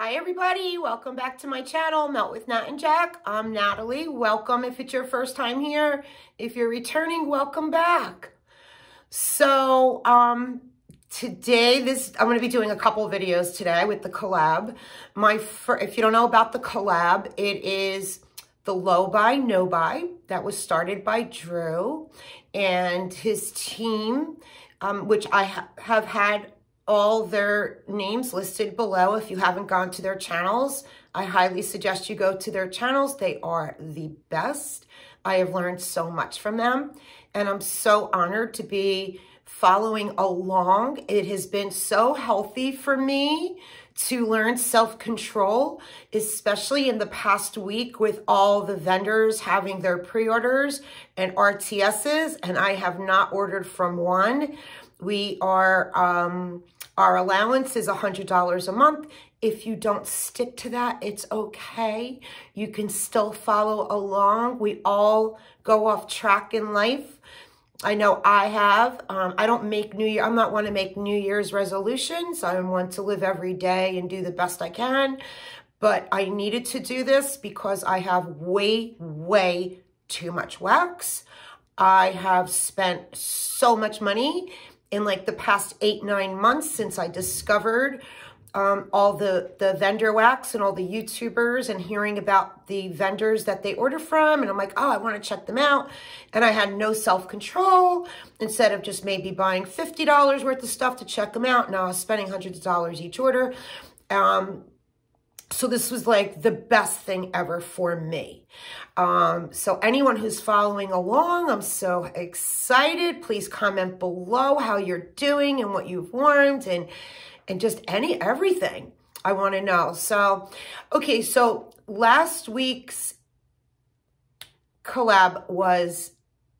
Hi everybody, welcome back to my channel, Melt with Nat and Jack. I'm Natalie. Welcome if it's your first time here. If you're returning, welcome back. So, um, today, this I'm going to be doing a couple videos today with the collab. My, if you don't know about the collab, it is the Low Buy No Buy that was started by Drew and his team, um, which I ha have had all their names listed below. If you haven't gone to their channels, I highly suggest you go to their channels. They are the best. I have learned so much from them, and I'm so honored to be following along. It has been so healthy for me to learn self-control, especially in the past week with all the vendors having their pre-orders and RTSs, and I have not ordered from one. We are... Um, our allowance is $100 a month. If you don't stick to that, it's okay. You can still follow along. We all go off track in life. I know I have. Um, I don't make New Year. I'm not one to make New Year's resolutions. I want to live every day and do the best I can. But I needed to do this because I have way, way too much wax. I have spent so much money in like the past eight, nine months since I discovered um, all the, the vendor wax and all the YouTubers and hearing about the vendors that they order from. And I'm like, oh, I want to check them out. And I had no self-control. Instead of just maybe buying $50 worth of stuff to check them out, now I was spending hundreds of dollars each order. Um, so this was like the best thing ever for me. Um, so anyone who's following along, I'm so excited. Please comment below how you're doing and what you've learned and, and just any, everything I want to know. So, okay, so last week's collab was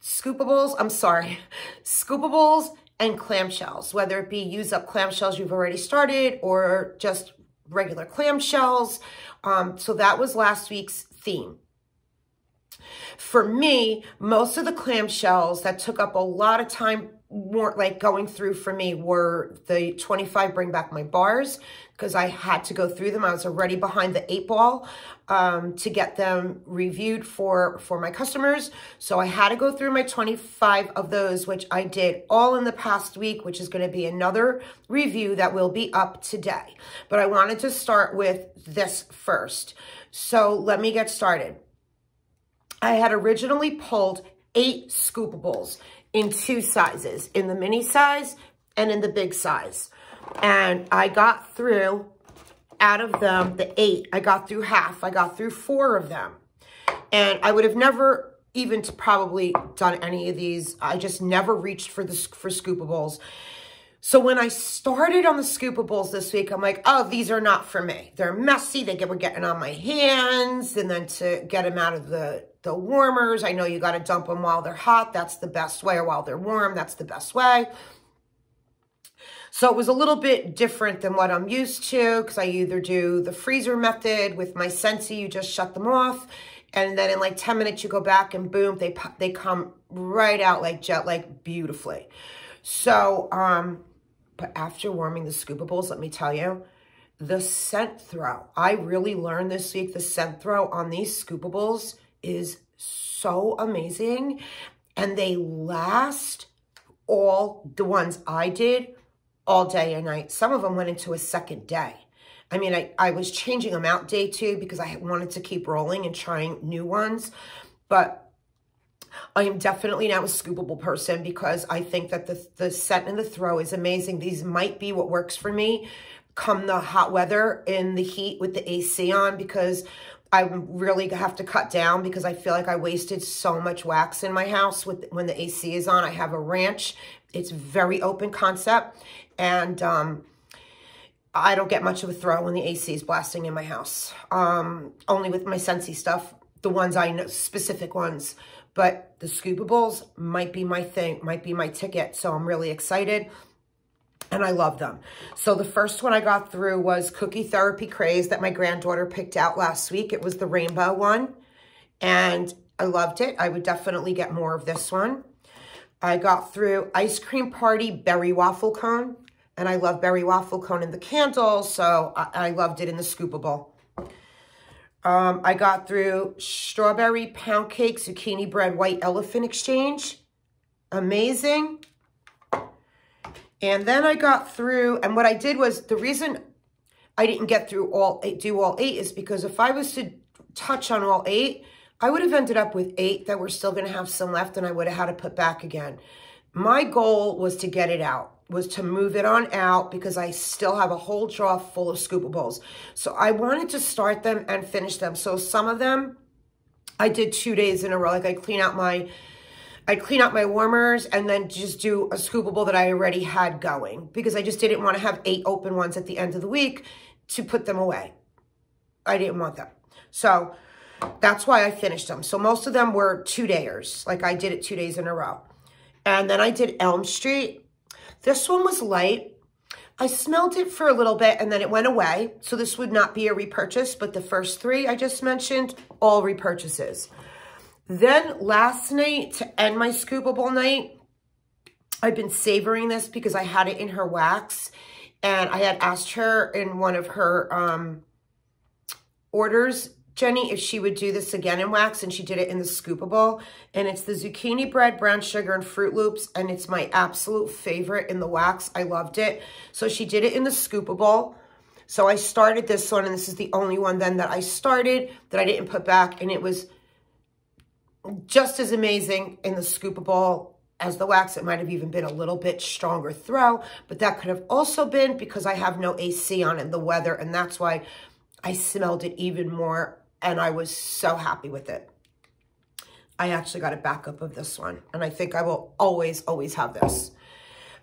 scoopables. I'm sorry, scoopables and clamshells, whether it be use up clamshells you've already started or just regular clamshells. Um, so that was last week's theme. For me, most of the clamshells that took up a lot of time more like going through for me were the 25 bring back my bars because I had to go through them. I was already behind the eight ball um, to get them reviewed for, for my customers. So I had to go through my 25 of those, which I did all in the past week, which is going to be another review that will be up today. But I wanted to start with this first. So let me get started. I had originally pulled eight scoopables in two sizes, in the mini size and in the big size. And I got through, out of them, the eight, I got through half. I got through four of them. And I would have never even probably done any of these. I just never reached for the for scoopables. So when I started on the scoopables this week, I'm like, oh, these are not for me. They're messy. They get, were getting on my hands. And then to get them out of the, the warmers, I know you got to dump them while they're hot. That's the best way. Or while they're warm, that's the best way. So it was a little bit different than what I'm used to because I either do the freezer method with my Scentsy, you just shut them off. And then in like 10 minutes, you go back and boom, they, they come right out like jet, like beautifully. So, um, but after warming the scoopables, let me tell you, the scent throw. I really learned this week the scent throw on these scoopables is so amazing. And they last all the ones I did all day and night. Some of them went into a second day. I mean, I, I was changing them out day two because I wanted to keep rolling and trying new ones. But I am definitely now a scoopable person because I think that the, the set and the throw is amazing. These might be what works for me come the hot weather in the heat with the AC on because I really have to cut down because I feel like I wasted so much wax in my house with when the AC is on. I have a ranch. It's very open concept. And um, I don't get much of a throw when the AC is blasting in my house. Um, only with my Scentsy stuff, the ones I know, specific ones. But the Scoopables might be my thing, might be my ticket. So I'm really excited and I love them. So the first one I got through was Cookie Therapy Craze that my granddaughter picked out last week. It was the rainbow one and I loved it. I would definitely get more of this one. I got through Ice Cream Party Berry Waffle Cone And I love berry waffle cone in the candle, so I, I loved it in the scoopable. Um, I got through strawberry pound cake, zucchini bread, white elephant exchange. Amazing. And then I got through, and what I did was, the reason I didn't get through all eight, do all eight is because if I was to touch on all eight, I would have ended up with eight that were still going to have some left and I would have had to put back again. My goal was to get it out, was to move it on out because I still have a whole drawer full of scoopables. So I wanted to start them and finish them. So some of them I did two days in a row. Like I clean out my I'd clean out my warmers and then just do a scoopable that I already had going because I just didn't want to have eight open ones at the end of the week to put them away. I didn't want them. So that's why I finished them. So most of them were two dayers. Like I did it two days in a row. And then I did Elm Street. This one was light. I smelled it for a little bit and then it went away. So this would not be a repurchase, but the first three I just mentioned, all repurchases. Then last night, to end my scoopable night, I've been savoring this because I had it in her wax. And I had asked her in one of her um, orders, Jenny, if she would do this again in wax. And she did it in the scoopable. And it's the zucchini bread, brown sugar, and Froot Loops. And it's my absolute favorite in the wax. I loved it. So she did it in the scoopable. So I started this one. And this is the only one then that I started that I didn't put back. And it was just as amazing in the scoopable as the wax. It might have even been a little bit stronger throw, but that could have also been because I have no AC on in the weather, and that's why I smelled it even more, and I was so happy with it. I actually got a backup of this one, and I think I will always, always have this.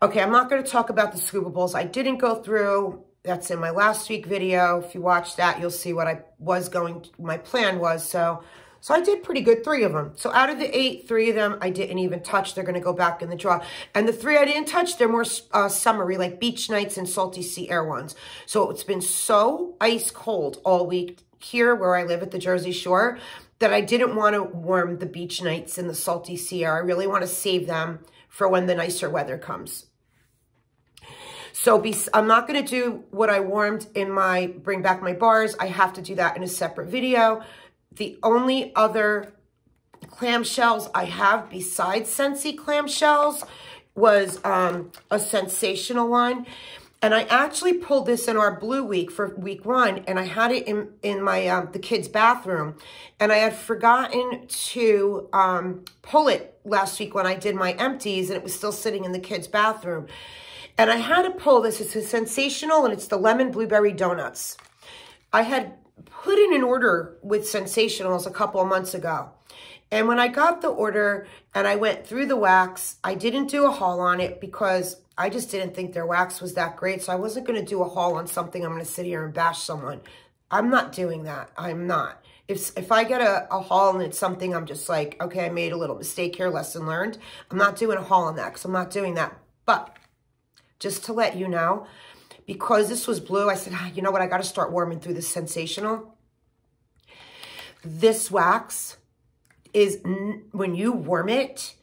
Okay, I'm not going to talk about the scoopables. I didn't go through. That's in my last week video. If you watch that, you'll see what I was going, my plan was. So so I did pretty good, three of them. So out of the eight, three of them I didn't even touch. They're going to go back in the draw. And the three I didn't touch, they're more uh, summery, like beach nights and salty sea air ones. So it's been so ice cold all week here where I live at the Jersey Shore that I didn't want to warm the beach nights and the salty sea air. I really want to save them for when the nicer weather comes. So be, I'm not going to do what I warmed in my Bring Back My Bars. I have to do that in a separate video. The only other clamshells I have besides Scentsy clamshells was um, a Scentsational one. And I actually pulled this in our blue week for week one, and I had it in, in my um, the kids' bathroom. And I had forgotten to um, pull it last week when I did my empties, and it was still sitting in the kids' bathroom. And I had to pull this. It's a Scentsational, and it's the lemon blueberry donuts. I had put in an order with Scentsationals a couple of months ago. And when I got the order and I went through the wax, I didn't do a haul on it because I just didn't think their wax was that great. So I wasn't going to do a haul on something I'm going to sit here and bash someone. I'm not doing that. I'm not. If, if I get a, a haul and it's something I'm just like, okay, I made a little mistake here, lesson learned. I'm not doing a haul on that because I'm not doing that. But just to let you know, because this was blue, I said, ah, you know what? I got to start warming through this Scentsational. This wax is, when you warm it,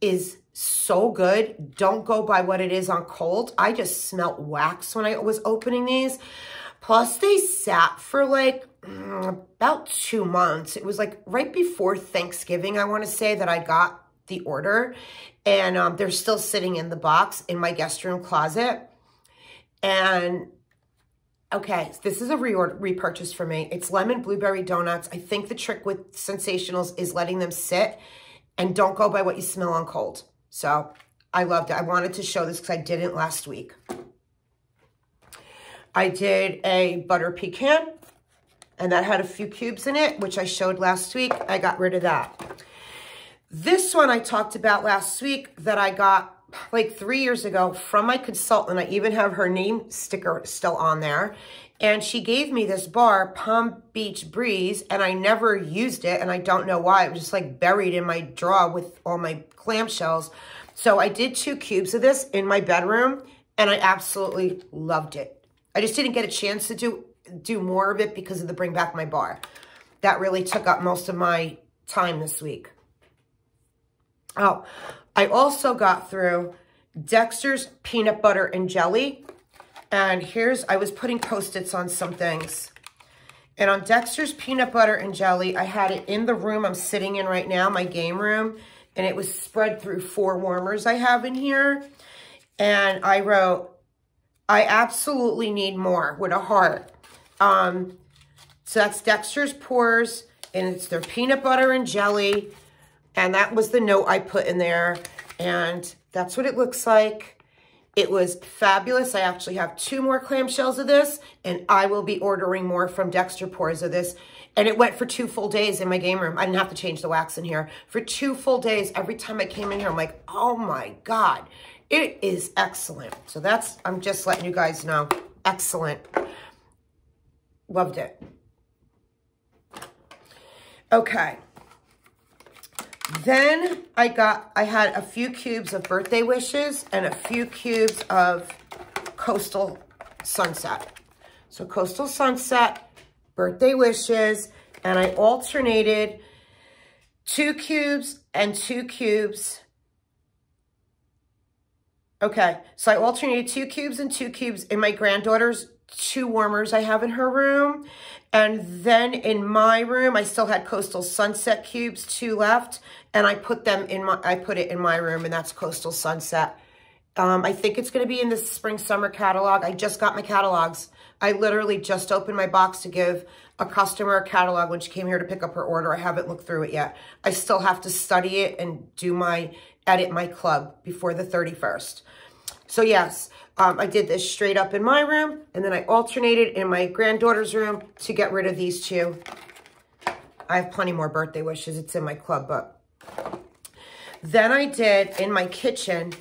is so good. Don't go by what it is on cold. I just smelt wax when I was opening these. Plus, they sat for like mm, about two months. It was like right before Thanksgiving, I want to say, that I got the order. And um, they're still sitting in the box in my guest room closet. And okay, this is a reorder, repurchase for me. It's lemon blueberry donuts. I think the trick with Scentsationals is letting them sit and don't go by what you smell on cold. So I loved it. I wanted to show this because I didn't last week. I did a butter pecan and that had a few cubes in it, which I showed last week. I got rid of that. This one I talked about last week that I got like three years ago from my consultant. I even have her name sticker still on there. And she gave me this bar, Palm Beach Breeze, and I never used it, and I don't know why. It was just like buried in my drawer with all my clamshells. So I did two cubes of this in my bedroom, and I absolutely loved it. I just didn't get a chance to do, do more of it because of the Bring Back My Bar. That really took up most of my time this week. Oh, I also got through Dexter's Peanut Butter and Jelly. And here's, I was putting Post-its on some things. And on Dexter's Peanut Butter and Jelly, I had it in the room I'm sitting in right now, my game room. And it was spread through four warmers I have in here. And I wrote, I absolutely need more with a heart. Um, so that's Dexter's Pours, and it's their peanut butter and jelly. And that was the note I put in there. And that's what it looks like. It was fabulous. I actually have two more clamshells of this, and I will be ordering more from Dexter Pours of this. And it went for two full days in my game room. I didn't have to change the wax in here. For two full days, every time I came in here, I'm like, oh my God, it is excellent. So that's, I'm just letting you guys know, excellent. Loved it. Okay. Then I got, I had a few cubes of birthday wishes and a few cubes of coastal sunset. So coastal sunset, birthday wishes, and I alternated two cubes and two cubes. Okay, so I alternated two cubes and two cubes in my granddaughter's two warmers I have in her room. And then in my room, I still had Coastal Sunset cubes, two left. And I put them in my, I put it in my room and that's Coastal Sunset. Um, I think it's going to be in the spring summer catalog. I just got my catalogs. I literally just opened my box to give a customer a catalog when she came here to pick up her order. I haven't looked through it yet. I still have to study it and do my, edit my club before the 31st. So yes, um, I did this straight up in my room, and then I alternated in my granddaughter's room to get rid of these two. I have plenty more birthday wishes. It's in my club book. Then I did, in my kitchen,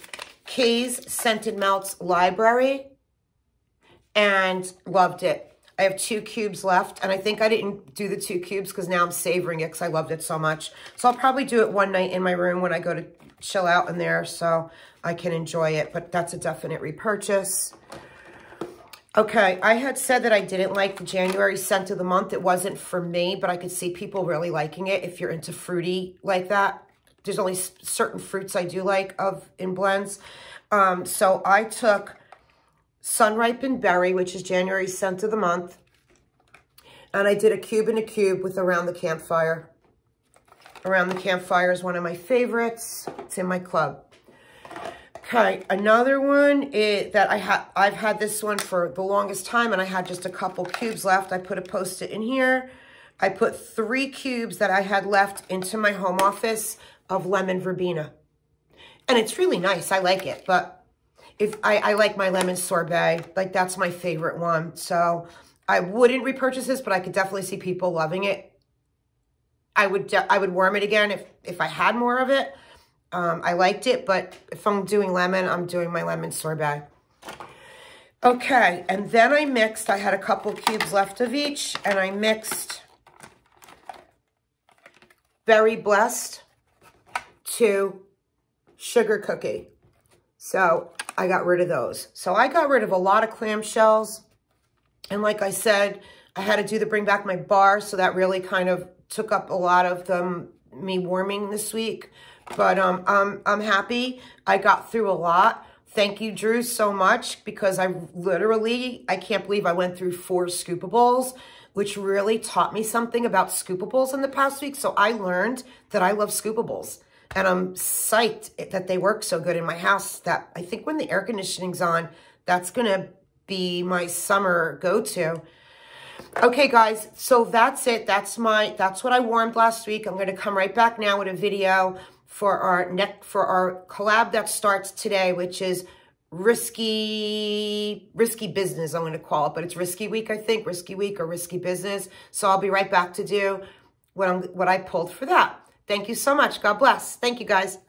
Kay's Scented Melts Library, and loved it. I have two cubes left, and I think I didn't do the two cubes because now I'm savoring it because I loved it so much. So I'll probably do it one night in my room when I go to chill out in there so I can enjoy it, but that's a definite repurchase. Okay, I had said that I didn't like the January scent of the month. It wasn't for me, but I could see people really liking it if you're into fruity like that. There's only certain fruits I do like of in blends. Um, so I took Sun Ripened Berry, which is January scent of the month, and I did a cube and a cube with Around the Campfire. Around the Campfire is one of my favorites. In my club. Okay, another one is that I have I've had this one for the longest time and I had just a couple cubes left. I put a post-it in here. I put three cubes that I had left into my home office of lemon verbena. And it's really nice. I like it. But if I, I like my lemon sorbet, like that's my favorite one. So I wouldn't repurchase this, but I could definitely see people loving it. I would I would warm it again if, if I had more of it. Um, I liked it, but if I'm doing lemon, I'm doing my lemon sorbet. Okay, and then I mixed, I had a couple cubes left of each, and I mixed Berry Blessed to Sugar Cookie. So I got rid of those. So I got rid of a lot of clamshells. And like I said, I had to do the bring back my bar, so that really kind of took up a lot of them, me warming this week. But um, I'm, I'm happy. I got through a lot. Thank you, Drew, so much because I literally, I can't believe I went through four scoopables, which really taught me something about scoopables in the past week. So I learned that I love scoopables. And I'm psyched that they work so good in my house that I think when the air conditioning's on, that's going to be my summer go-to. Okay, guys, so that's it. That's my, that's what I warmed last week. I'm going to come right back now with a video for our neck for our collab that starts today, which is risky risky business i'm going to call it but it's risky week i think risky week or risky business. So i'll be right back to do what i'm what i pulled for that. Thank you so much. God bless. Thank you guys